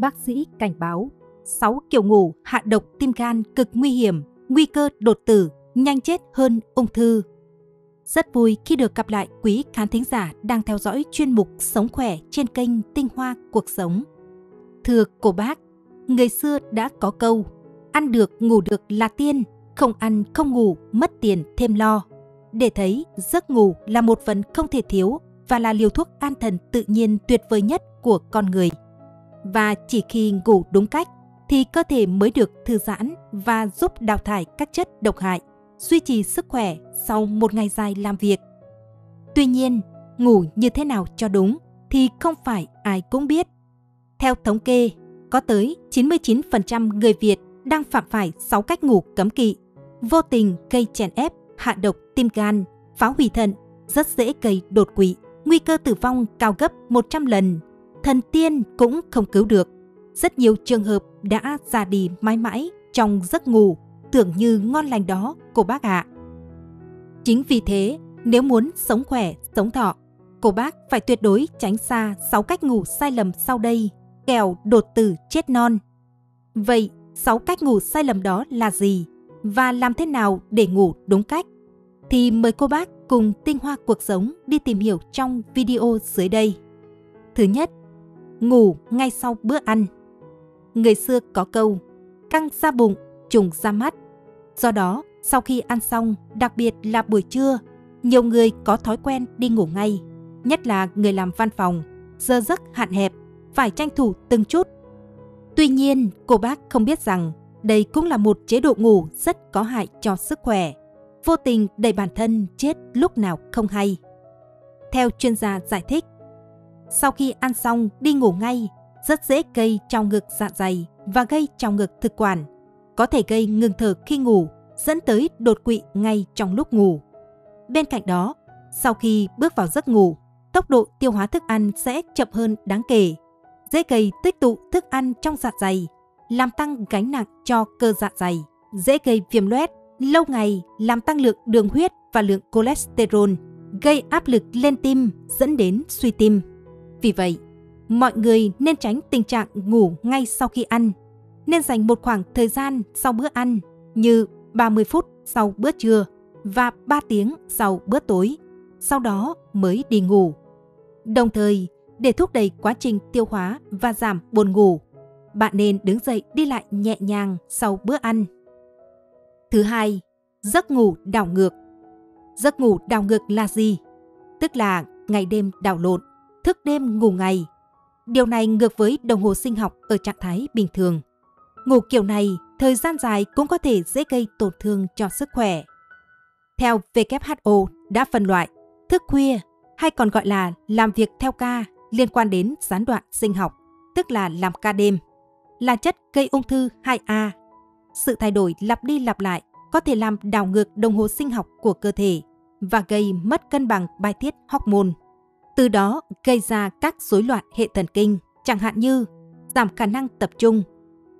bác sĩ cảnh báo 6 kiểu ngủ hạ độc tim gan cực nguy hiểm, nguy cơ đột tử, nhanh chết hơn ung thư. Rất vui khi được gặp lại quý khán thính giả đang theo dõi chuyên mục Sống khỏe trên kênh Tinh Hoa Cuộc Sống. Thưa cô bác, người xưa đã có câu ăn được ngủ được là tiên, không ăn không ngủ mất tiền thêm lo. Để thấy giấc ngủ là một phần không thể thiếu và là liều thuốc an thần tự nhiên tuyệt vời nhất của con người. Và chỉ khi ngủ đúng cách thì cơ thể mới được thư giãn và giúp đào thải các chất độc hại, duy trì sức khỏe sau một ngày dài làm việc. Tuy nhiên, ngủ như thế nào cho đúng thì không phải ai cũng biết. Theo thống kê, có tới 99% người Việt đang phạm phải 6 cách ngủ cấm kỵ, vô tình gây chèn ép, hạ độc tim gan, phá hủy thận, rất dễ gây đột quỵ, nguy cơ tử vong cao gấp 100 lần. Thần tiên cũng không cứu được. Rất nhiều trường hợp đã ra đi mãi mãi trong giấc ngủ tưởng như ngon lành đó cô bác ạ. À. Chính vì thế, nếu muốn sống khỏe, sống thọ, cô bác phải tuyệt đối tránh xa 6 cách ngủ sai lầm sau đây, kẻo đột tử chết non. Vậy, 6 cách ngủ sai lầm đó là gì? Và làm thế nào để ngủ đúng cách? Thì mời cô bác cùng tinh hoa cuộc sống đi tìm hiểu trong video dưới đây. Thứ nhất, ngủ ngay sau bữa ăn. Người xưa có câu, căng ra bụng, trùng ra mắt. Do đó, sau khi ăn xong, đặc biệt là buổi trưa, nhiều người có thói quen đi ngủ ngay, nhất là người làm văn phòng, giờ giấc hạn hẹp, phải tranh thủ từng chút. Tuy nhiên, cô bác không biết rằng đây cũng là một chế độ ngủ rất có hại cho sức khỏe, vô tình đẩy bản thân chết lúc nào không hay. Theo chuyên gia giải thích, sau khi ăn xong đi ngủ ngay rất dễ gây trong ngực dạ dày và gây trong ngực thực quản, có thể gây ngừng thở khi ngủ, dẫn tới đột quỵ ngay trong lúc ngủ. Bên cạnh đó, sau khi bước vào giấc ngủ, tốc độ tiêu hóa thức ăn sẽ chậm hơn đáng kể, dễ gây tích tụ thức ăn trong dạ dày, làm tăng gánh nặng cho cơ dạ dày, dễ gây viêm loét, lâu ngày làm tăng lượng đường huyết và lượng cholesterol, gây áp lực lên tim dẫn đến suy tim. Vì vậy, mọi người nên tránh tình trạng ngủ ngay sau khi ăn. Nên dành một khoảng thời gian sau bữa ăn như 30 phút sau bữa trưa và 3 tiếng sau bữa tối, sau đó mới đi ngủ. Đồng thời, để thúc đẩy quá trình tiêu hóa và giảm buồn ngủ, bạn nên đứng dậy đi lại nhẹ nhàng sau bữa ăn. Thứ hai, giấc ngủ đảo ngược. Giấc ngủ đảo ngược là gì? Tức là ngày đêm đảo lộn, thức đêm ngủ ngày. Điều này ngược với đồng hồ sinh học ở trạng thái bình thường. Ngủ kiểu này, thời gian dài cũng có thể dễ gây tổn thương cho sức khỏe. Theo WHO đã phân loại, thức khuya hay còn gọi là làm việc theo ca liên quan đến gián đoạn sinh học, tức là làm ca đêm, là chất gây ung thư 2A. Sự thay đổi lặp đi lặp lại có thể làm đảo ngược đồng hồ sinh học của cơ thể và gây mất cân bằng bài tiết hormone từ đó gây ra các rối loạn hệ thần kinh, chẳng hạn như giảm khả năng tập trung.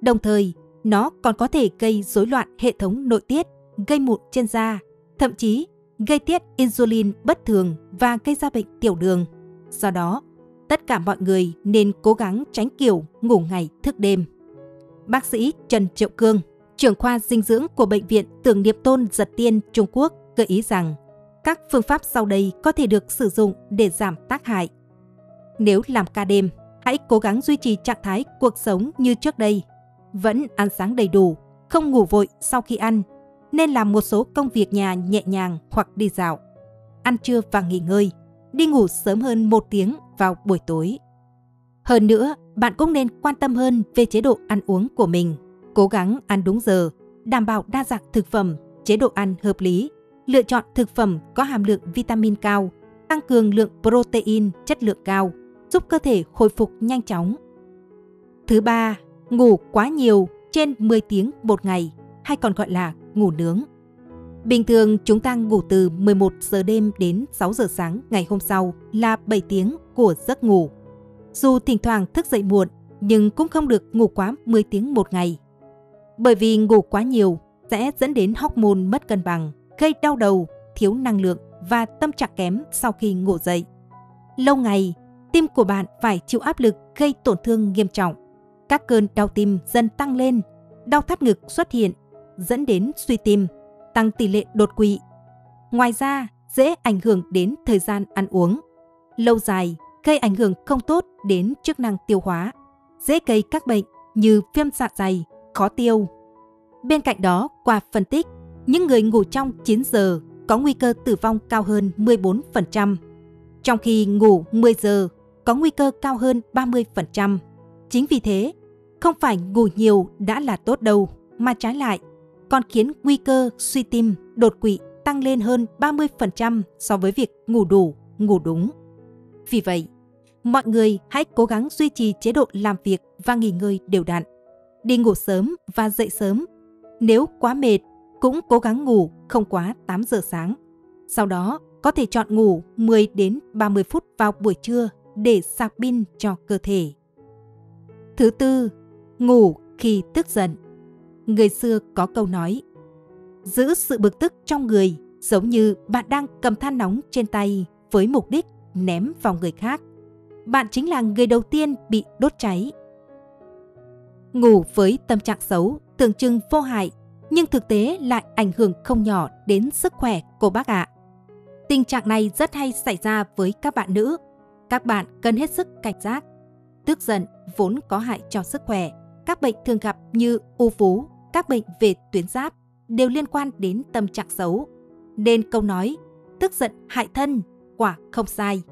Đồng thời, nó còn có thể gây rối loạn hệ thống nội tiết, gây mụn trên da, thậm chí gây tiết insulin bất thường và gây ra bệnh tiểu đường. Do đó, tất cả mọi người nên cố gắng tránh kiểu ngủ ngày thức đêm. Bác sĩ Trần Triệu Cương, trưởng khoa dinh dưỡng của Bệnh viện Tưởng Niệm Tôn Giật Tiên Trung Quốc gợi ý rằng các phương pháp sau đây có thể được sử dụng để giảm tác hại. Nếu làm ca đêm, hãy cố gắng duy trì trạng thái cuộc sống như trước đây. Vẫn ăn sáng đầy đủ, không ngủ vội sau khi ăn, nên làm một số công việc nhà nhẹ nhàng hoặc đi dạo. Ăn trưa và nghỉ ngơi, đi ngủ sớm hơn một tiếng vào buổi tối. Hơn nữa, bạn cũng nên quan tâm hơn về chế độ ăn uống của mình. Cố gắng ăn đúng giờ, đảm bảo đa dạng thực phẩm, chế độ ăn hợp lý lựa chọn thực phẩm có hàm lượng vitamin cao, tăng cường lượng protein chất lượng cao, giúp cơ thể hồi phục nhanh chóng. Thứ ba, ngủ quá nhiều trên 10 tiếng một ngày hay còn gọi là ngủ nướng. Bình thường chúng ta ngủ từ 11 giờ đêm đến 6 giờ sáng ngày hôm sau là 7 tiếng của giấc ngủ. Dù thỉnh thoảng thức dậy muộn nhưng cũng không được ngủ quá 10 tiếng một ngày. Bởi vì ngủ quá nhiều sẽ dẫn đến hormone mất cân bằng, gây đau đầu, thiếu năng lượng và tâm trạng kém sau khi ngủ dậy. Lâu ngày, tim của bạn phải chịu áp lực gây tổn thương nghiêm trọng. các cơn đau tim dần tăng lên, đau thắt ngực xuất hiện, dẫn đến suy tim, tăng tỷ lệ đột quỵ. Ngoài ra, dễ ảnh hưởng đến thời gian ăn uống. Lâu dài, gây ảnh hưởng không tốt đến chức năng tiêu hóa, dễ gây các bệnh như viêm dạ dày, khó tiêu. Bên cạnh đó, qua phân tích, những người ngủ trong 9 giờ có nguy cơ tử vong cao hơn 14%, trong khi ngủ 10 giờ có nguy cơ cao hơn 30%. Chính vì thế, không phải ngủ nhiều đã là tốt đâu, mà trái lại, còn khiến nguy cơ suy tim, đột quỵ tăng lên hơn 30% so với việc ngủ đủ, ngủ đúng. Vì vậy, mọi người hãy cố gắng duy trì chế độ làm việc và nghỉ ngơi đều đặn. Đi ngủ sớm và dậy sớm. Nếu quá mệt, cũng cố gắng ngủ không quá 8 giờ sáng. Sau đó, có thể chọn ngủ 10 đến 30 phút vào buổi trưa để sạc pin cho cơ thể. Thứ tư, ngủ khi tức giận. Người xưa có câu nói, giữ sự bực tức trong người giống như bạn đang cầm than nóng trên tay với mục đích ném vào người khác. Bạn chính là người đầu tiên bị đốt cháy. Ngủ với tâm trạng xấu tưởng chừng vô hại nhưng thực tế lại ảnh hưởng không nhỏ đến sức khỏe của bác ạ. Tình trạng này rất hay xảy ra với các bạn nữ. Các bạn cần hết sức cảnh giác. Tức giận vốn có hại cho sức khỏe. Các bệnh thường gặp như u vú, các bệnh về tuyến giáp đều liên quan đến tâm trạng xấu. Nên câu nói tức giận hại thân quả không sai.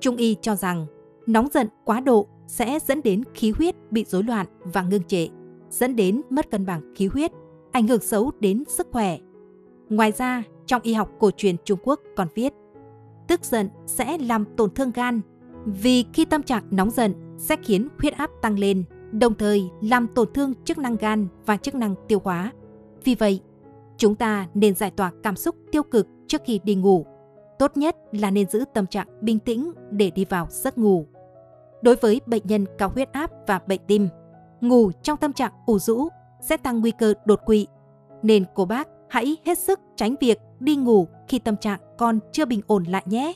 Trung y cho rằng nóng giận quá độ sẽ dẫn đến khí huyết bị rối loạn và ngưng trệ, dẫn đến mất cân bằng khí huyết, ảnh hưởng xấu đến sức khỏe. Ngoài ra, trong y học cổ truyền Trung Quốc còn viết, tức giận sẽ làm tổn thương gan vì khi tâm trạng nóng giận sẽ khiến huyết áp tăng lên, đồng thời làm tổn thương chức năng gan và chức năng tiêu hóa. Vì vậy, chúng ta nên giải tỏa cảm xúc tiêu cực trước khi đi ngủ. Tốt nhất là nên giữ tâm trạng bình tĩnh để đi vào giấc ngủ. Đối với bệnh nhân cao huyết áp và bệnh tim, ngủ trong tâm trạng ủ rũ sẽ tăng nguy cơ đột quỵ. Nên cô bác hãy hết sức tránh việc đi ngủ khi tâm trạng còn chưa bình ổn lại nhé.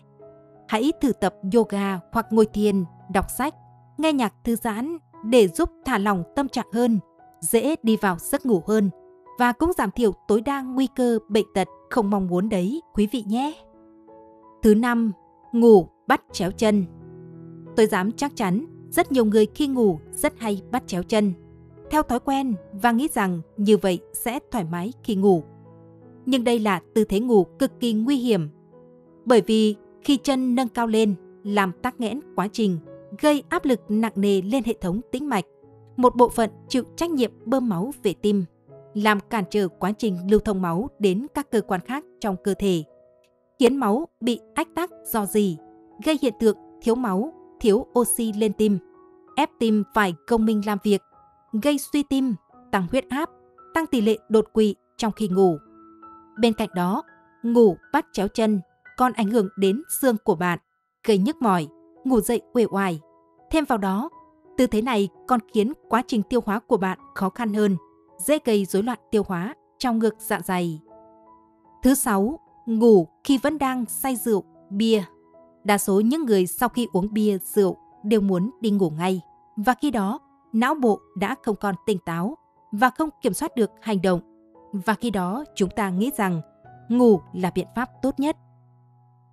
Hãy thử tập yoga hoặc ngồi thiền, đọc sách, nghe nhạc thư giãn để giúp thả lỏng tâm trạng hơn, dễ đi vào giấc ngủ hơn và cũng giảm thiểu tối đa nguy cơ bệnh tật không mong muốn đấy quý vị nhé. Thứ năm, ngủ bắt chéo chân. Tôi dám chắc chắn rất nhiều người khi ngủ rất hay bắt chéo chân theo thói quen và nghĩ rằng như vậy sẽ thoải mái khi ngủ. Nhưng đây là tư thế ngủ cực kỳ nguy hiểm. Bởi vì khi chân nâng cao lên làm tắc nghẽn quá trình, gây áp lực nặng nề lên hệ thống tĩnh mạch, một bộ phận chịu trách nhiệm bơm máu về tim, làm cản trở quá trình lưu thông máu đến các cơ quan khác trong cơ thể, khiến máu bị ách tắc do gì, gây hiện tượng thiếu máu, thiếu oxy lên tim, ép tim phải công minh làm việc gây suy tim, tăng huyết áp, tăng tỷ lệ đột quỵ trong khi ngủ. Bên cạnh đó, ngủ bắt chéo chân còn ảnh hưởng đến xương của bạn, gây nhức mỏi, ngủ dậy uể oải. Thêm vào đó, tư thế này còn khiến quá trình tiêu hóa của bạn khó khăn hơn, dễ gây rối loạn tiêu hóa trong ngực dạ dày. Thứ sáu, ngủ khi vẫn đang say rượu, bia. Đa số những người sau khi uống bia, rượu đều muốn đi ngủ ngay và khi đó não bộ đã không còn tỉnh táo và không kiểm soát được hành động. Và khi đó chúng ta nghĩ rằng ngủ là biện pháp tốt nhất.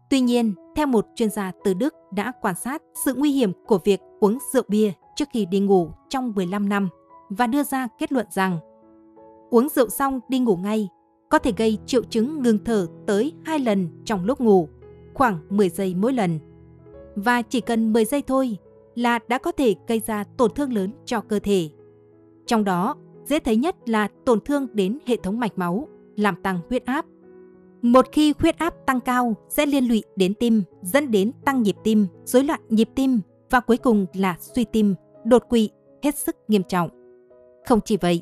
Tuy nhiên, theo một chuyên gia từ Đức đã quan sát sự nguy hiểm của việc uống rượu bia trước khi đi ngủ trong 15 năm và đưa ra kết luận rằng uống rượu xong đi ngủ ngay có thể gây triệu chứng ngừng thở tới 2 lần trong lúc ngủ, khoảng 10 giây mỗi lần. Và chỉ cần 10 giây thôi là đã có thể gây ra tổn thương lớn cho cơ thể. Trong đó, dễ thấy nhất là tổn thương đến hệ thống mạch máu, làm tăng huyết áp. Một khi huyết áp tăng cao sẽ liên lụy đến tim, dẫn đến tăng nhịp tim, rối loạn nhịp tim và cuối cùng là suy tim, đột quỵ hết sức nghiêm trọng. Không chỉ vậy,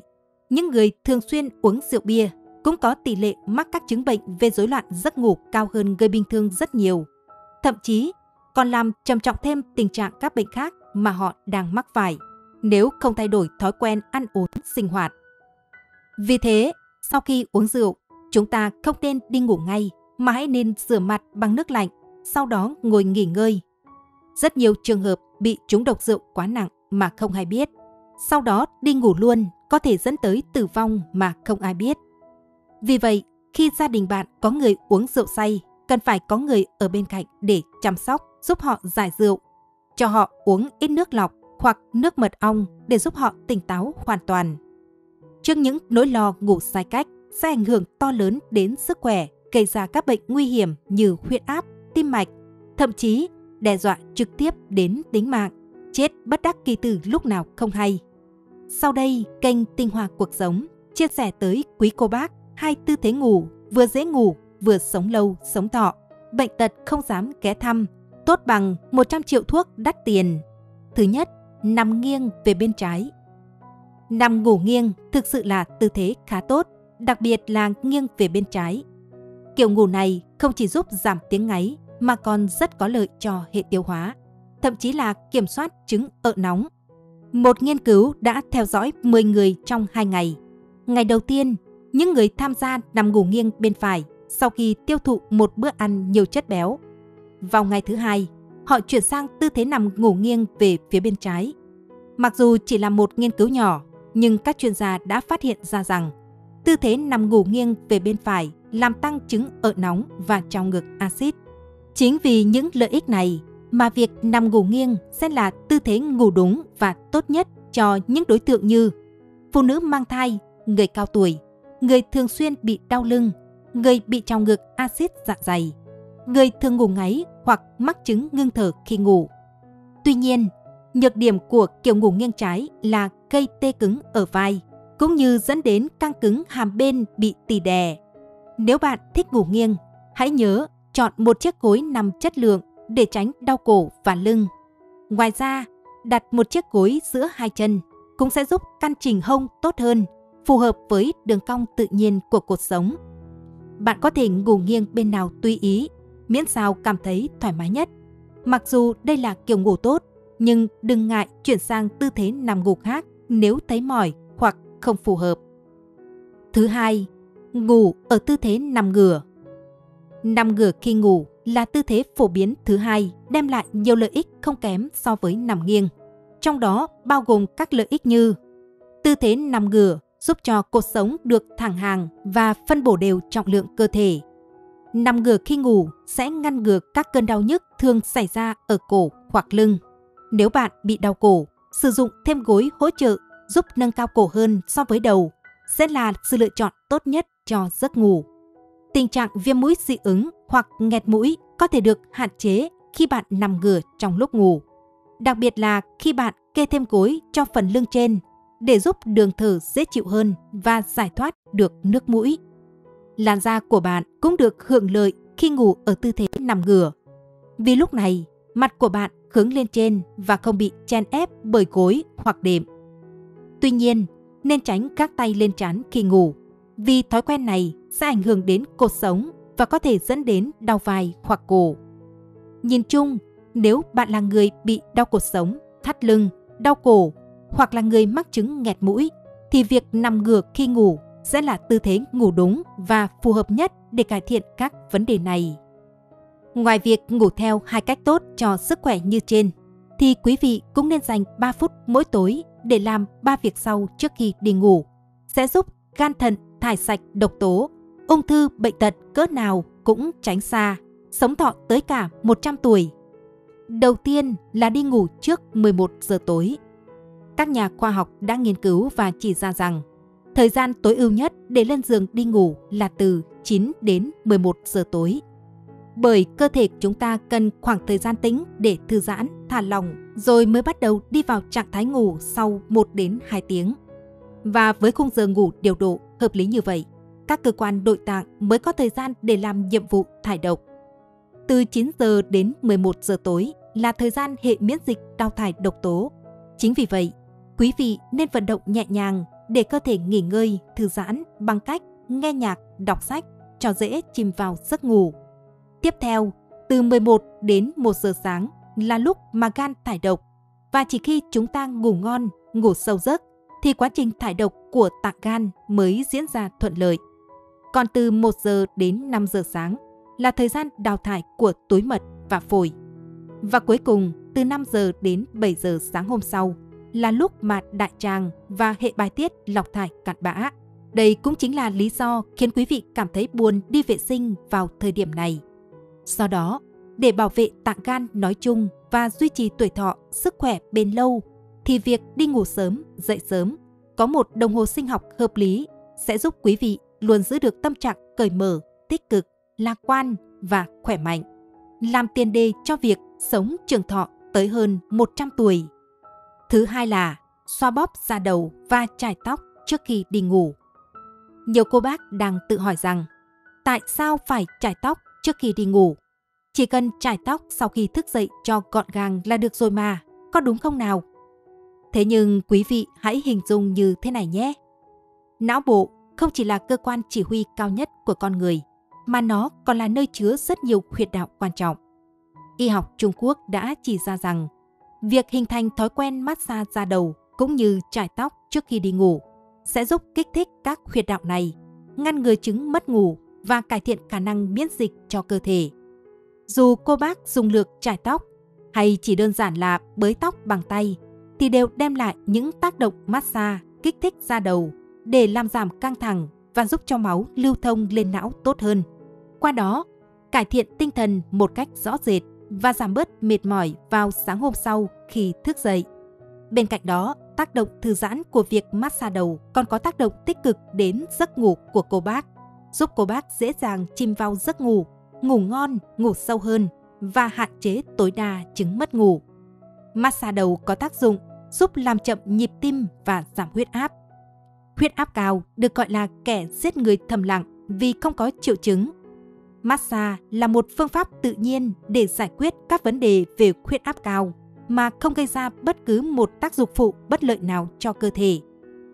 những người thường xuyên uống rượu bia cũng có tỷ lệ mắc các chứng bệnh về rối loạn giấc ngủ cao hơn người bình thường rất nhiều. Thậm chí còn làm trầm trọng thêm tình trạng các bệnh khác mà họ đang mắc phải nếu không thay đổi thói quen ăn uống sinh hoạt. Vì thế, sau khi uống rượu, chúng ta không nên đi ngủ ngay mà hãy nên rửa mặt bằng nước lạnh, sau đó ngồi nghỉ ngơi. Rất nhiều trường hợp bị trúng độc rượu quá nặng mà không hay biết. sau đó đi ngủ luôn có thể dẫn tới tử vong mà không ai biết. Vì vậy, khi gia đình bạn có người uống rượu say, cần phải có người ở bên cạnh để chăm sóc, giúp họ giải rượu, cho họ uống ít nước lọc hoặc nước mật ong để giúp họ tỉnh táo hoàn toàn. Trước những nỗi lo ngủ sai cách sẽ ảnh hưởng to lớn đến sức khỏe, gây ra các bệnh nguy hiểm như huyết áp, tim mạch, thậm chí đe dọa trực tiếp đến tính mạng, chết bất đắc kỳ tử lúc nào không hay. Sau đây, kênh Tinh Hoa Cuộc Sống chia sẻ tới quý cô bác hai tư thế ngủ vừa dễ ngủ vừa sống lâu, sống thọ, bệnh tật không dám ghé thăm, tốt bằng 100 triệu thuốc đắt tiền. Thứ nhất, nằm nghiêng về bên trái. Nằm ngủ nghiêng thực sự là tư thế khá tốt, đặc biệt là nghiêng về bên trái. Kiểu ngủ này không chỉ giúp giảm tiếng ngáy mà còn rất có lợi cho hệ tiêu hóa, thậm chí là kiểm soát chứng ợ nóng. Một nghiên cứu đã theo dõi 10 người trong 2 ngày. Ngày đầu tiên, những người tham gia nằm ngủ nghiêng bên phải sau khi tiêu thụ một bữa ăn nhiều chất béo. Vào ngày thứ hai, họ chuyển sang tư thế nằm ngủ nghiêng về phía bên trái. Mặc dù chỉ là một nghiên cứu nhỏ, nhưng các chuyên gia đã phát hiện ra rằng tư thế nằm ngủ nghiêng về bên phải làm tăng chứng ở nóng và trào ngược axit. Chính vì những lợi ích này mà việc nằm ngủ nghiêng sẽ là tư thế ngủ đúng và tốt nhất cho những đối tượng như phụ nữ mang thai, người cao tuổi, người thường xuyên bị đau lưng, người bị trào ngược axit dạ dày, người thường ngủ ngáy hoặc mắc chứng ngưng thở khi ngủ. Tuy nhiên, nhược điểm của kiểu ngủ nghiêng trái là gây tê cứng ở vai, cũng như dẫn đến căng cứng hàm bên bị tì đè. Nếu bạn thích ngủ nghiêng, hãy nhớ chọn một chiếc gối nằm chất lượng để tránh đau cổ và lưng. Ngoài ra, đặt một chiếc gối giữa hai chân cũng sẽ giúp căn chỉnh hông tốt hơn, phù hợp với đường cong tự nhiên của cuộc sống. Bạn có thể ngủ nghiêng bên nào tùy ý, miễn sao cảm thấy thoải mái nhất. Mặc dù đây là kiểu ngủ tốt, nhưng đừng ngại chuyển sang tư thế nằm ngủ khác nếu thấy mỏi hoặc không phù hợp. Thứ hai, ngủ ở tư thế nằm ngửa. Nằm ngửa khi ngủ là tư thế phổ biến thứ hai đem lại nhiều lợi ích không kém so với nằm nghiêng. Trong đó bao gồm các lợi ích như tư thế nằm ngửa giúp cho cột sống được thẳng hàng và phân bổ đều trọng lượng cơ thể. Nằm ngửa khi ngủ sẽ ngăn ngừa các cơn đau nhức thường xảy ra ở cổ hoặc lưng. Nếu bạn bị đau cổ, sử dụng thêm gối hỗ trợ giúp nâng cao cổ hơn so với đầu sẽ là sự lựa chọn tốt nhất cho giấc ngủ. Tình trạng viêm mũi dị ứng hoặc nghẹt mũi có thể được hạn chế khi bạn nằm ngửa trong lúc ngủ. Đặc biệt là khi bạn kê thêm gối cho phần lưng trên để giúp đường thở dễ chịu hơn và giải thoát được nước mũi. Làn da của bạn cũng được hưởng lợi khi ngủ ở tư thế nằm ngửa. Vì lúc này, mặt của bạn hướng lên trên và không bị chen ép bởi gối hoặc đệm. Tuy nhiên, nên tránh các tay lên trán khi ngủ, vì thói quen này sẽ ảnh hưởng đến cột sống và có thể dẫn đến đau vai hoặc cổ. Nhìn chung, nếu bạn là người bị đau cột sống, thắt lưng, đau cổ hoặc là người mắc chứng nghẹt mũi thì việc nằm ngửa khi ngủ sẽ là tư thế ngủ đúng và phù hợp nhất để cải thiện các vấn đề này. Ngoài việc ngủ theo hai cách tốt cho sức khỏe như trên, thì quý vị cũng nên dành 3 phút mỗi tối để làm 3 việc sau trước khi đi ngủ. Sẽ giúp gan thận thải sạch độc tố, ung thư bệnh tật cỡ nào cũng tránh xa, sống thọ tới cả 100 tuổi. Đầu tiên là đi ngủ trước 11 giờ tối. Các nhà khoa học đã nghiên cứu và chỉ ra rằng thời gian tối ưu nhất để lên giường đi ngủ là từ 9 đến 11 giờ tối. Bởi cơ thể chúng ta cần khoảng thời gian tĩnh để thư giãn, thả lỏng rồi mới bắt đầu đi vào trạng thái ngủ sau 1 đến 2 tiếng. Và với khung giờ ngủ điều độ hợp lý như vậy, các cơ quan nội tạng mới có thời gian để làm nhiệm vụ thải độc. Từ 9 giờ đến 11 giờ tối là thời gian hệ miễn dịch đào thải độc tố. Chính vì vậy, quý vị nên vận động nhẹ nhàng để cơ thể nghỉ ngơi, thư giãn bằng cách nghe nhạc, đọc sách cho dễ chìm vào giấc ngủ. Tiếp theo, từ 11 đến 1 giờ sáng là lúc mà gan thải độc và chỉ khi chúng ta ngủ ngon, ngủ sâu giấc thì quá trình thải độc của tạng gan mới diễn ra thuận lợi. Còn từ 1 giờ đến 5 giờ sáng là thời gian đào thải của túi mật và phổi. Và cuối cùng, từ 5 giờ đến 7 giờ sáng hôm sau là lúc mà đại tràng và hệ bài tiết lọc thải cạn bã. Đây cũng chính là lý do khiến quý vị cảm thấy buồn đi vệ sinh vào thời điểm này. Do đó, để bảo vệ tạng gan nói chung và duy trì tuổi thọ, sức khỏe bền lâu, thì việc đi ngủ sớm, dậy sớm, có một đồng hồ sinh học hợp lý sẽ giúp quý vị luôn giữ được tâm trạng cởi mở, tích cực, lạc quan và khỏe mạnh, làm tiền đề cho việc sống trường thọ tới hơn 100 tuổi. Thứ hai là xoa bóp da đầu và chải tóc trước khi đi ngủ. Nhiều cô bác đang tự hỏi rằng tại sao phải chải tóc trước khi đi ngủ? Chỉ cần chải tóc sau khi thức dậy cho gọn gàng là được rồi mà, có đúng không nào? Thế nhưng quý vị hãy hình dung như thế này nhé. Não bộ không chỉ là cơ quan chỉ huy cao nhất của con người, mà nó còn là nơi chứa rất nhiều huyệt đạo quan trọng. Y học Trung Quốc đã chỉ ra rằng việc hình thành thói quen massage da đầu cũng như chải tóc trước khi đi ngủ sẽ giúp kích thích các huyệt đạo này, ngăn ngừa chứng mất ngủ và cải thiện khả năng miễn dịch cho cơ thể. Dù cô bác dùng lược chải tóc hay chỉ đơn giản là bới tóc bằng tay thì đều đem lại những tác động massage, kích thích da đầu để làm giảm căng thẳng và giúp cho máu lưu thông lên não tốt hơn. Qua đó, cải thiện tinh thần một cách rõ rệt và giảm bớt mệt mỏi vào sáng hôm sau khi thức dậy. Bên cạnh đó, tác động thư giãn của việc massage đầu còn có tác động tích cực đến giấc ngủ của cô bác, giúp cô bác dễ dàng chìm vào giấc ngủ, ngủ ngon, ngủ sâu hơn và hạn chế tối đa chứng mất ngủ. Massage đầu có tác dụng giúp làm chậm nhịp tim và giảm huyết áp. Huyết áp cao được gọi là kẻ giết người thầm lặng vì không có triệu chứng. Massage là một phương pháp tự nhiên để giải quyết các vấn đề về huyết áp cao mà không gây ra bất cứ một tác dụng phụ bất lợi nào cho cơ thể.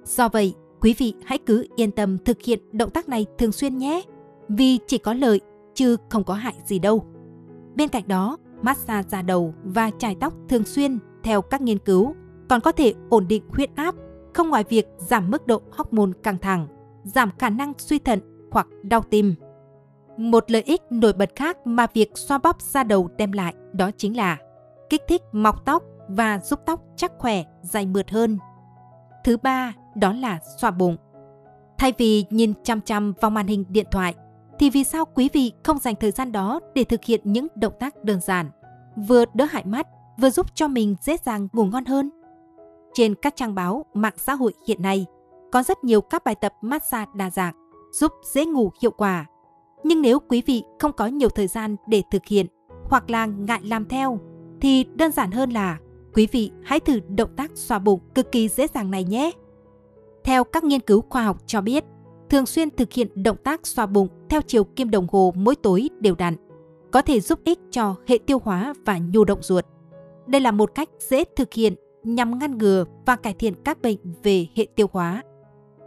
Do vậy, quý vị hãy cứ yên tâm thực hiện động tác này thường xuyên nhé, vì chỉ có lợi chứ không có hại gì đâu. Bên cạnh đó, massage da đầu và chải tóc thường xuyên theo các nghiên cứu còn có thể ổn định huyết áp, không ngoài việc giảm mức độ hormone căng thẳng, giảm khả năng suy thận hoặc đau tim. Một lợi ích nổi bật khác mà việc xoa bóp da đầu đem lại đó chính là kích thích mọc tóc và giúp tóc chắc khỏe, dày mượt hơn. Thứ ba, đó là xoa bụng. Thay vì nhìn chăm chăm vào màn hình điện thoại, thì vì sao quý vị không dành thời gian đó để thực hiện những động tác đơn giản, vừa đỡ hại mắt, vừa giúp cho mình dễ dàng ngủ ngon hơn? Trên các trang báo, mạng xã hội hiện nay, có rất nhiều các bài tập massage đa dạng, giúp dễ ngủ hiệu quả. Nhưng nếu quý vị không có nhiều thời gian để thực hiện hoặc là ngại làm theo thì đơn giản hơn là quý vị hãy thử động tác xoa bụng cực kỳ dễ dàng này nhé. Theo các nghiên cứu khoa học cho biết, thường xuyên thực hiện động tác xoa bụng theo chiều kim đồng hồ mỗi tối đều đặn có thể giúp ích cho hệ tiêu hóa và nhu động ruột. Đây là một cách dễ thực hiện nhằm ngăn ngừa và cải thiện các bệnh về hệ tiêu hóa.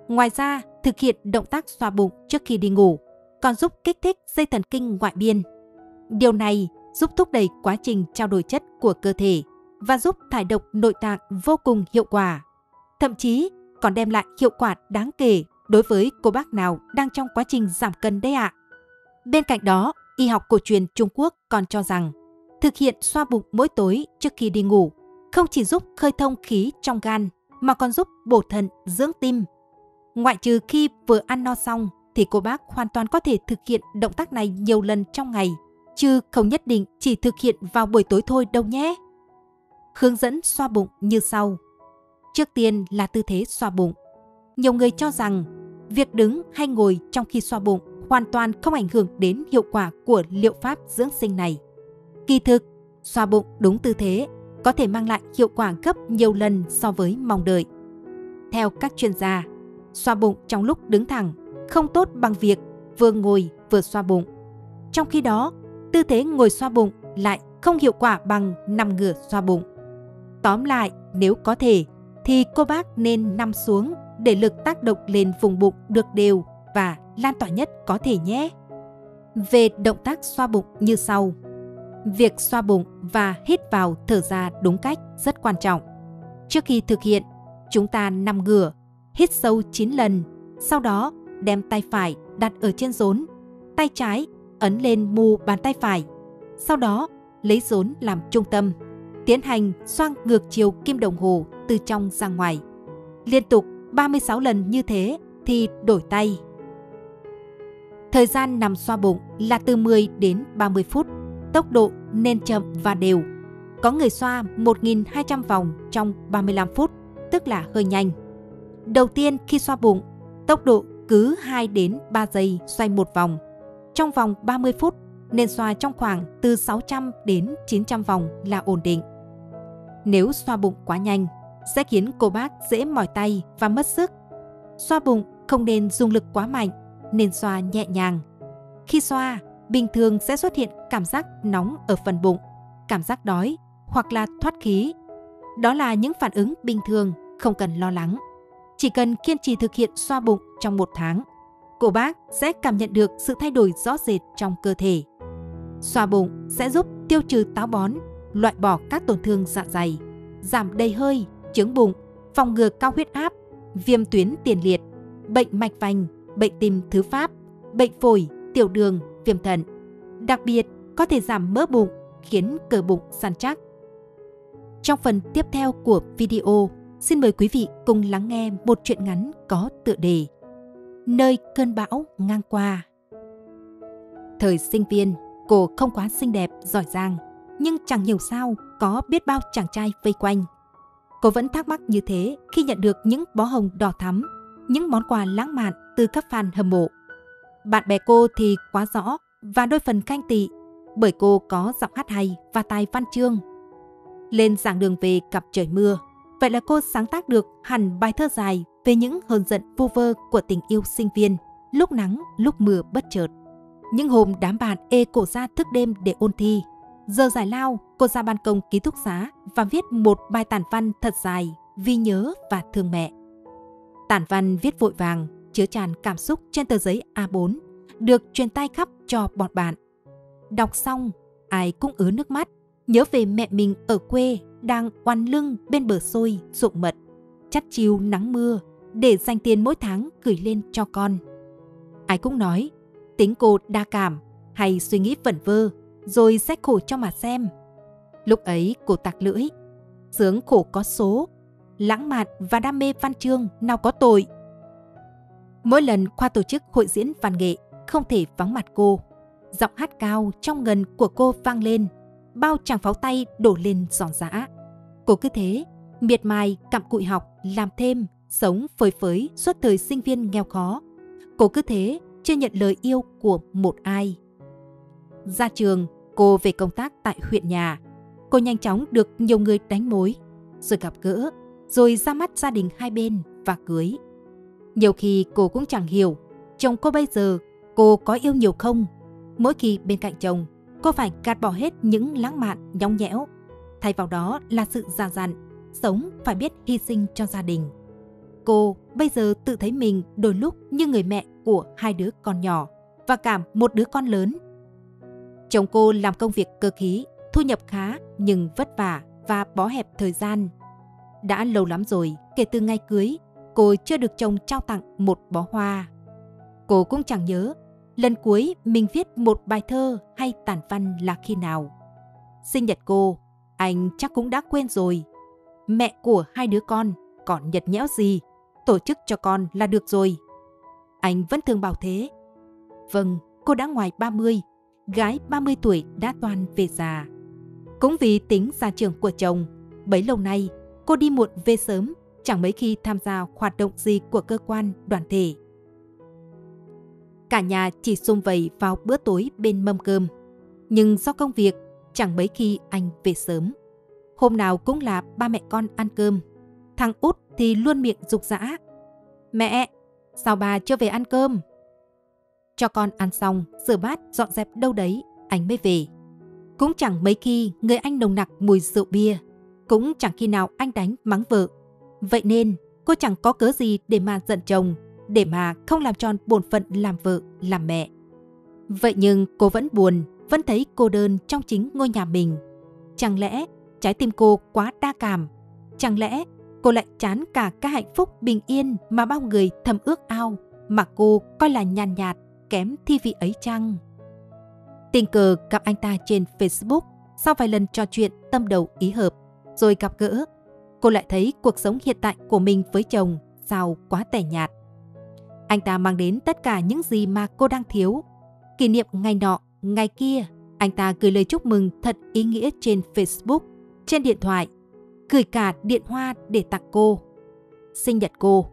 Ngoài ra, thực hiện động tác xoa bụng trước khi đi ngủ còn giúp kích thích dây thần kinh ngoại biên. Điều này giúp thúc đẩy quá trình trao đổi chất của cơ thể và giúp thải độc nội tạng vô cùng hiệu quả. Thậm chí còn đem lại hiệu quả đáng kể đối với cô bác nào đang trong quá trình giảm cân đấy ạ. À. Bên cạnh đó, y học cổ truyền Trung Quốc còn cho rằng thực hiện xoa bụng mỗi tối trước khi đi ngủ không chỉ giúp khơi thông khí trong gan mà còn giúp bổ thận, dưỡng tim. Ngoại trừ khi vừa ăn no xong thì cô bác hoàn toàn có thể thực hiện động tác này nhiều lần trong ngày chứ không nhất định chỉ thực hiện vào buổi tối thôi đâu nhé. Hướng dẫn xoa bụng như sau. Trước tiên là tư thế xoa bụng. Nhiều người cho rằng việc đứng hay ngồi trong khi xoa bụng hoàn toàn không ảnh hưởng đến hiệu quả của liệu pháp dưỡng sinh này. Kỳ thực, xoa bụng đúng tư thế có thể mang lại hiệu quả gấp nhiều lần so với mong đợi. Theo các chuyên gia, xoa bụng trong lúc đứng thẳng không tốt bằng việc vừa ngồi vừa xoa bụng. Trong khi đó, tư thế ngồi xoa bụng lại không hiệu quả bằng nằm ngửa xoa bụng. Tóm lại, nếu có thể, thì cô bác nên nằm xuống để lực tác động lên vùng bụng được đều và lan tỏa nhất có thể nhé. Về động tác xoa bụng như sau. Việc xoa bụng và hít vào thở ra đúng cách rất quan trọng. Trước khi thực hiện, chúng ta nằm ngửa, hít sâu 9 lần, sau đó đem tay phải đặt ở trên rốn, tay trái ấn lên mu bàn tay phải. Sau đó, lấy rốn làm trung tâm, tiến hành xoang ngược chiều kim đồng hồ từ trong ra ngoài. Liên tục 36 lần như thế thì đổi tay. Thời gian nằm xoa bụng là từ 10 đến 30 phút, tốc độ nên chậm và đều. Có người xoa 1.200 vòng trong 35 phút, tức là hơi nhanh. Đầu tiên khi xoa bụng, tốc độ cứ 2 đến 3 giây xoay một vòng. Trong vòng 30 phút nên xoa trong khoảng từ 600 đến 900 vòng là ổn định. Nếu xoa bụng quá nhanh, sẽ khiến cô bác dễ mỏi tay và mất sức. Xoa bụng không nên dùng lực quá mạnh, nên xoa nhẹ nhàng. Khi xoa, bình thường sẽ xuất hiện cảm giác nóng ở phần bụng, cảm giác đói hoặc là thoát khí. Đó là những phản ứng bình thường, không cần lo lắng. Chỉ cần kiên trì thực hiện xoa bụng trong một tháng, cô bác sẽ cảm nhận được sự thay đổi rõ rệt trong cơ thể. Xoa bụng sẽ giúp tiêu trừ táo bón, loại bỏ các tổn thương dạ dày, giảm đầy hơi, chứng bụng, phòng ngừa cao huyết áp, viêm tuyến tiền liệt, bệnh mạch vành, bệnh tim thứ phát, bệnh phổi, tiểu đường, viêm thận. Đặc biệt, có thể giảm mỡ bụng, khiến cơ bụng săn chắc. Trong phần tiếp theo của video, xin mời quý vị cùng lắng nghe một chuyện ngắn có tựa đề Nơi cơn bão ngang qua. Thời sinh viên, cô không quá xinh đẹp, giỏi giang, nhưng chẳng hiểu sao có biết bao chàng trai vây quanh. Cô vẫn thắc mắc như thế khi nhận được những bó hồng đỏ thắm, những món quà lãng mạn từ các fan hâm mộ. Bạn bè cô thì quá rõ và đôi phần canh tị bởi cô có giọng hát hay và tài văn chương. Lên giảng đường về cặp trời mưa, vậy là cô sáng tác được hẳn bài thơ dài về những hờn giận vô vơ của tình yêu sinh viên, lúc nắng, lúc mưa bất chợt. Những hôm đám bạn ê cổ ra thức đêm để ôn thi. Giờ giải lao, cô ra ban công ký túc xá và viết một bài tản văn thật dài vì nhớ và thương mẹ. Tản văn viết vội vàng, chứa tràn cảm xúc trên tờ giấy A4, được truyền tay khắp cho bọn bạn. Đọc xong, ai cũng ứa nước mắt, nhớ về mẹ mình ở quê đang oằn lưng bên bờ sôi ruộng mật, chắt chiu nắng mưa để dành tiền mỗi tháng gửi lên cho con. Ai cũng nói, tính cô đa cảm hay suy nghĩ vẩn vơ, rồi xét khổ cho mà xem. Lúc ấy cô tặc lưỡi, sướng khổ có số, lãng mạn và đam mê văn chương nào có tội. Mỗi lần khoa tổ chức hội diễn văn nghệ, không thể vắng mặt cô. Giọng hát cao trong ngần của cô vang lên, bao chàng pháo tay đổ lên giòn giã. Cô cứ thế, miệt mài cặm cụi học, làm thêm, sống phơi phới suốt thời sinh viên nghèo khó. Cô cứ thế, chưa nhận lời yêu của một ai. Ra trường, cô về công tác tại huyện nhà. Cô nhanh chóng được nhiều người đánh mối, rồi gặp gỡ, rồi ra mắt gia đình hai bên và cưới. Nhiều khi cô cũng chẳng hiểu chồng cô bây giờ cô có yêu nhiều không. Mỗi khi bên cạnh chồng, cô phải gạt bỏ hết những lãng mạn, nhóng nhẽo. Thay vào đó là sự già dặn, sống phải biết hy sinh cho gia đình. Cô bây giờ tự thấy mình đôi lúc như người mẹ của hai đứa con nhỏ và cả một đứa con lớn. Chồng cô làm công việc cơ khí, thu nhập khá nhưng vất vả và bó hẹp thời gian. Đã lâu lắm rồi, kể từ ngày cưới, cô chưa được chồng trao tặng một bó hoa. Cô cũng chẳng nhớ lần cuối mình viết một bài thơ hay tản văn là khi nào. Sinh nhật cô, anh chắc cũng đã quên rồi. Mẹ của hai đứa con còn nhật nhẽo gì, tổ chức cho con là được rồi. Anh vẫn thường bảo thế. Vâng, cô đã ngoài 30, gái 30 tuổi đã toàn về già. Cũng vì tính gia trưởng của chồng, bấy lâu nay cô đi muộn về sớm chẳng mấy khi tham gia hoạt động gì của cơ quan, đoàn thể. Cả nhà chỉ xung vầy vào bữa tối bên mâm cơm. Nhưng do công việc, chẳng mấy khi anh về sớm. Hôm nào cũng là ba mẹ con ăn cơm. Thằng út thì luôn miệng rục rã. Mẹ, sao bà chưa về ăn cơm? Cho con ăn xong, rửa bát, dọn dẹp đâu đấy, anh mới về. Cũng chẳng mấy khi người anh nồng nặc mùi rượu bia. Cũng chẳng khi nào anh đánh mắng vợ Vậy nên, cô chẳng có cớ gì để mà giận chồng, để mà không làm tròn bổn phận làm vợ, làm mẹ. Vậy nhưng cô vẫn buồn, vẫn thấy cô đơn trong chính ngôi nhà mình. Chẳng lẽ trái tim cô quá đa cảm? Chẳng lẽ cô lại chán cả cái hạnh phúc bình yên mà bao người thầm ước ao mà cô coi là nhàn nhạt, kém thi vị ấy chăng? Tình cờ gặp anh ta trên Facebook sau vài lần trò chuyện tâm đầu ý hợp, rồi gặp gỡ cô lại thấy cuộc sống hiện tại của mình với chồng sao quá tẻ nhạt. Anh ta mang đến tất cả những gì mà cô đang thiếu. Kỷ niệm ngày nọ, ngày kia, anh ta gửi lời chúc mừng thật ý nghĩa trên Facebook, trên điện thoại, gửi cả điện hoa để tặng cô. Sinh nhật cô,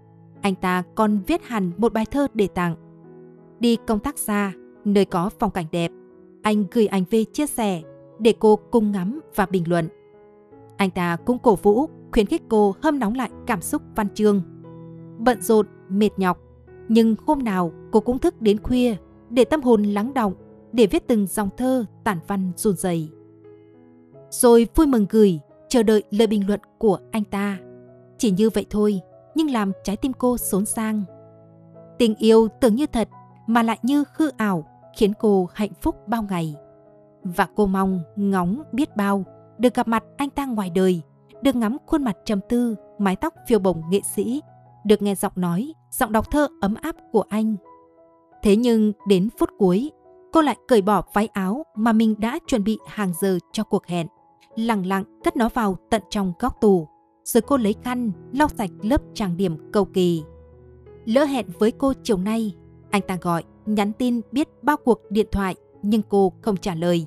anh ta còn viết hẳn một bài thơ để tặng. Đi công tác xa, nơi có phong cảnh đẹp, anh gửi ảnh về chia sẻ để cô cùng ngắm và bình luận. Anh ta cũng cổ vũ, khuyến khích cô hâm nóng lại cảm xúc văn chương. Bận rộn, mệt nhọc, nhưng hôm nào cô cũng thức đến khuya để tâm hồn lắng động, để viết từng dòng thơ tản văn run rẩy. Rồi vui mừng gửi, chờ đợi lời bình luận của anh ta. Chỉ như vậy thôi, nhưng làm trái tim cô xốn sang. Tình yêu tưởng như thật mà lại như hư ảo khiến cô hạnh phúc bao ngày. Và cô mong, ngóng biết bao được gặp mặt anh ta ngoài đời, được ngắm khuôn mặt trầm tư, mái tóc phiêu bồng nghệ sĩ, được nghe giọng nói, giọng đọc thơ ấm áp của anh. Thế nhưng đến phút cuối, cô lại cởi bỏ váy áo mà mình đã chuẩn bị hàng giờ cho cuộc hẹn, lặng lặng cất nó vào tận trong góc tủ, rồi cô lấy khăn lau sạch lớp trang điểm cầu kỳ. Lỡ hẹn với cô chiều nay, anh ta gọi, nhắn tin biết bao cuộc điện thoại nhưng cô không trả lời.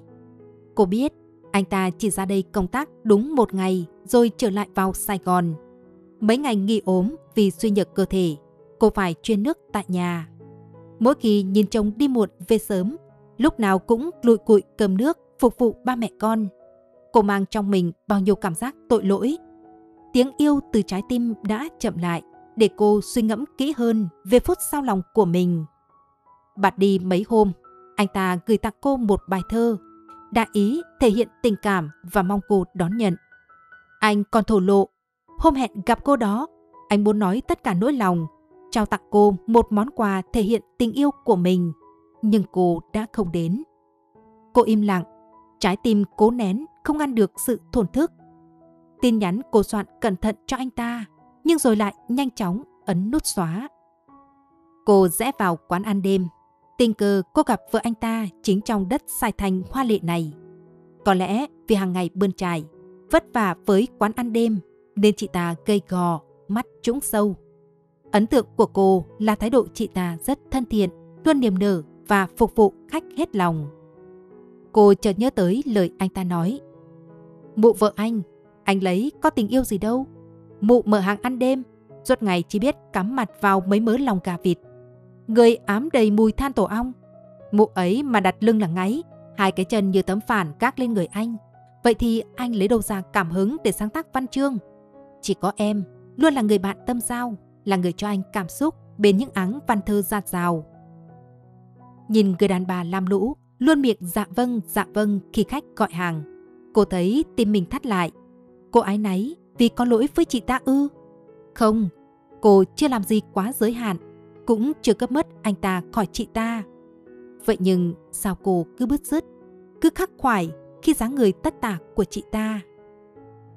Cô biết anh ta chỉ ra đây công tác đúng một ngày rồi trở lại vào Sài Gòn. Mấy ngày nghỉ ốm vì suy nhược cơ thể, cô phải chuyên nước tại nhà. Mỗi khi nhìn chồng đi muộn về sớm, lúc nào cũng lụi cụi cầm nước phục vụ ba mẹ con. Cô mang trong mình bao nhiêu cảm giác tội lỗi. Tiếng yêu từ trái tim đã chậm lại để cô suy ngẫm kỹ hơn về phút sau lòng của mình. Bạt đi mấy hôm, anh ta gửi tặng cô một bài thơ, đại ý thể hiện tình cảm và mong cô đón nhận. Anh còn thổ lộ, hôm hẹn gặp cô đó, anh muốn nói tất cả nỗi lòng, trao tặng cô một món quà thể hiện tình yêu của mình, nhưng cô đã không đến. Cô im lặng, trái tim cố nén không ngăn được sự thổn thức. Tin nhắn cô soạn cẩn thận cho anh ta, nhưng rồi lại nhanh chóng ấn nút xóa. Cô rẽ vào quán ăn đêm, Tình cờ cô gặp vợ anh ta chính trong đất sai thành hoa lệ này. Có lẽ vì hàng ngày bươn trải, vất vả với quán ăn đêm nên chị ta gây gò, mắt trũng sâu. Ấn tượng của cô là thái độ chị ta rất thân thiện, luôn niềm nở và phục vụ khách hết lòng. Cô chợt nhớ tới lời anh ta nói. Mụ vợ anh, anh lấy có tình yêu gì đâu. Mụ mở hàng ăn đêm, suốt ngày chỉ biết cắm mặt vào mấy mớ lòng gà vịt người ám đầy mùi than tổ ong. Mụ ấy mà đặt lưng là ngáy, hai cái chân như tấm phản gác lên người anh. Vậy thì anh lấy đâu ra cảm hứng để sáng tác văn chương? Chỉ có em, luôn là người bạn tâm giao, là người cho anh cảm xúc bên những áng văn thơ giạt rào. Nhìn người đàn bà lam lũ, luôn miệng dạ vâng, dạ vâng khi khách gọi hàng. Cô thấy tim mình thắt lại. Cô ái náy vì có lỗi với chị ta ư? Không, cô chưa làm gì quá giới hạn cũng chưa cấp mất anh ta khỏi chị ta. Vậy nhưng sao cô cứ bứt rứt, cứ khắc khoải khi dáng người tất tả của chị ta.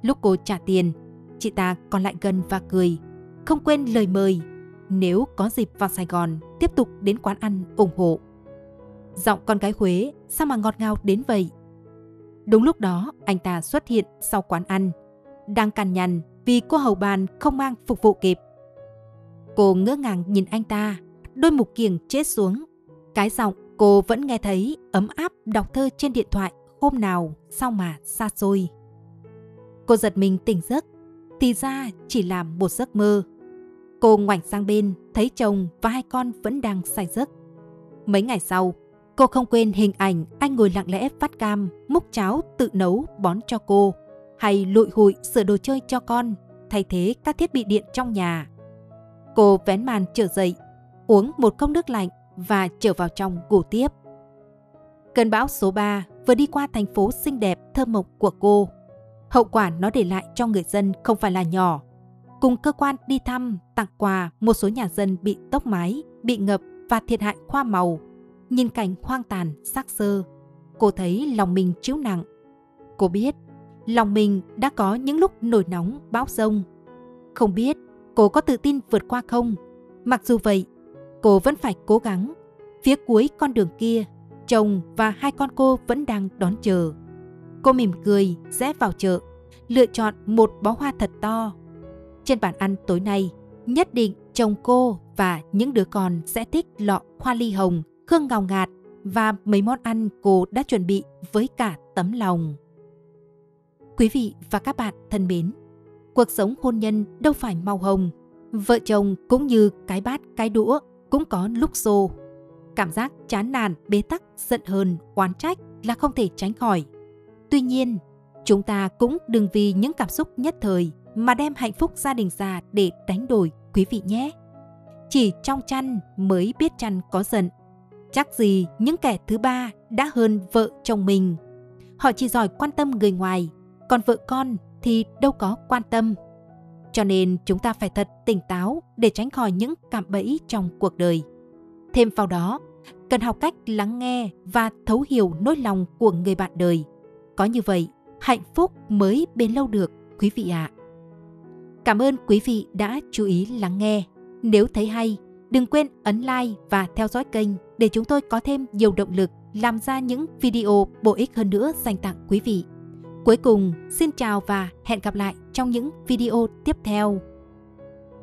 Lúc cô trả tiền, chị ta còn lại gần và cười, không quên lời mời nếu có dịp vào Sài Gòn tiếp tục đến quán ăn ủng hộ. Giọng con gái Huế sao mà ngọt ngào đến vậy? Đúng lúc đó anh ta xuất hiện sau quán ăn, đang cằn nhằn vì cô hầu bàn không mang phục vụ kịp. Cô ngỡ ngàng nhìn anh ta, đôi mục kiềng chết xuống. Cái giọng cô vẫn nghe thấy ấm áp đọc thơ trên điện thoại hôm nào sao mà xa xôi. Cô giật mình tỉnh giấc, thì ra chỉ là một giấc mơ. Cô ngoảnh sang bên, thấy chồng và hai con vẫn đang say giấc. Mấy ngày sau, cô không quên hình ảnh anh ngồi lặng lẽ phát cam, múc cháo tự nấu bón cho cô, hay lụi hụi sửa đồ chơi cho con, thay thế các thiết bị điện trong nhà. Cô vén màn trở dậy, uống một cốc nước lạnh và trở vào trong ngủ tiếp. Cơn bão số 3 vừa đi qua thành phố xinh đẹp thơ mộng của cô. Hậu quả nó để lại cho người dân không phải là nhỏ. Cùng cơ quan đi thăm, tặng quà một số nhà dân bị tốc mái, bị ngập và thiệt hại khoa màu. Nhìn cảnh hoang tàn, xác sơ, cô thấy lòng mình chiếu nặng. Cô biết, lòng mình đã có những lúc nổi nóng, bão rông. Không biết cô có tự tin vượt qua không? Mặc dù vậy, cô vẫn phải cố gắng. Phía cuối con đường kia, chồng và hai con cô vẫn đang đón chờ. Cô mỉm cười, rẽ vào chợ, lựa chọn một bó hoa thật to. Trên bàn ăn tối nay, nhất định chồng cô và những đứa con sẽ thích lọ hoa ly hồng, hương ngào ngạt và mấy món ăn cô đã chuẩn bị với cả tấm lòng. Quý vị và các bạn thân mến, cuộc sống hôn nhân đâu phải màu hồng. Vợ chồng cũng như cái bát cái đũa cũng có lúc xô. Cảm giác chán nản, bế tắc, giận hờn, oán trách là không thể tránh khỏi. Tuy nhiên, chúng ta cũng đừng vì những cảm xúc nhất thời mà đem hạnh phúc gia đình già để đánh đổi quý vị nhé. Chỉ trong chăn mới biết chăn có giận. Chắc gì những kẻ thứ ba đã hơn vợ chồng mình. Họ chỉ giỏi quan tâm người ngoài, còn vợ con thì đâu có quan tâm. Cho nên chúng ta phải thật tỉnh táo để tránh khỏi những cạm bẫy trong cuộc đời. Thêm vào đó, cần học cách lắng nghe và thấu hiểu nỗi lòng của người bạn đời. Có như vậy, hạnh phúc mới bền lâu được, quý vị ạ. À. Cảm ơn quý vị đã chú ý lắng nghe. Nếu thấy hay, đừng quên ấn like và theo dõi kênh để chúng tôi có thêm nhiều động lực làm ra những video bổ ích hơn nữa dành tặng quý vị. Cuối cùng, xin chào và hẹn gặp lại trong những video tiếp theo.